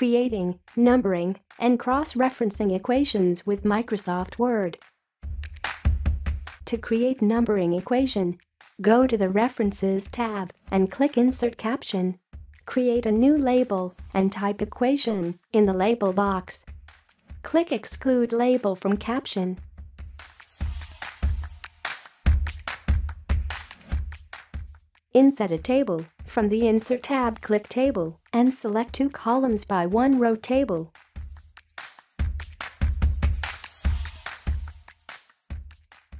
creating, numbering, and cross-referencing equations with Microsoft Word. To create numbering equation, go to the References tab and click Insert Caption. Create a new label and type equation in the label box. Click Exclude label from caption. Insert a table. From the Insert tab click Table and select two columns by one row table.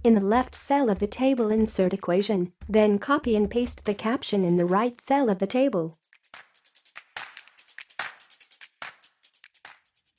In the left cell of the table insert equation, then copy and paste the caption in the right cell of the table.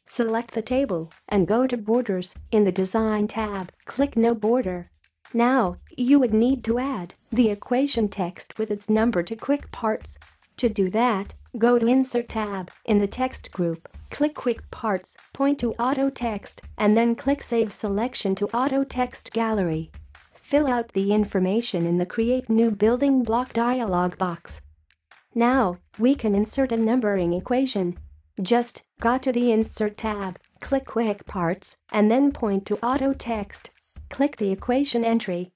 Select the table and go to Borders in the Design tab, click No Border now, you would need to add the equation text with its number to Quick Parts. To do that, go to Insert tab in the text group, click Quick Parts, point to Auto Text, and then click Save Selection to Auto Text Gallery. Fill out the information in the Create New Building Block dialog box. Now, we can insert a numbering equation. Just go to the Insert tab, click Quick Parts, and then point to Auto Text. Click the equation entry.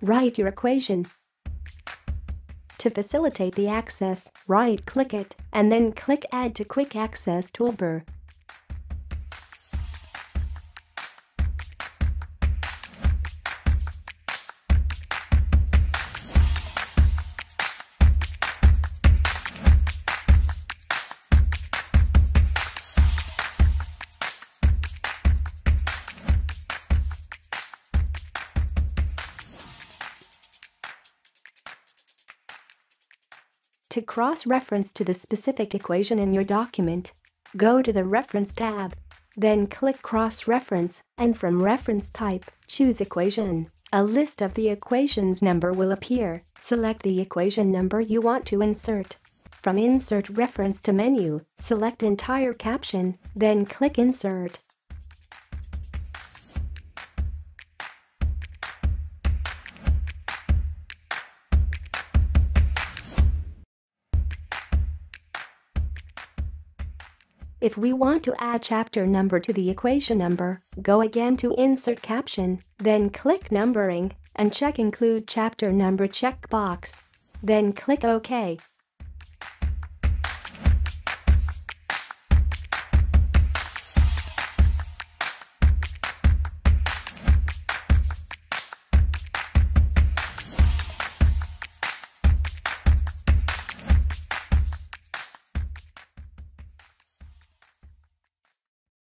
Write your equation. To facilitate the access, right-click it and then click Add to Quick Access toolbar. To cross-reference to the specific equation in your document, go to the Reference tab. Then click Cross-reference and from Reference type, choose Equation. A list of the equation's number will appear. Select the equation number you want to insert. From Insert Reference to menu, select Entire caption, then click Insert. If we want to add chapter number to the equation number, go again to Insert Caption, then click Numbering and check Include Chapter Number checkbox. Then click OK.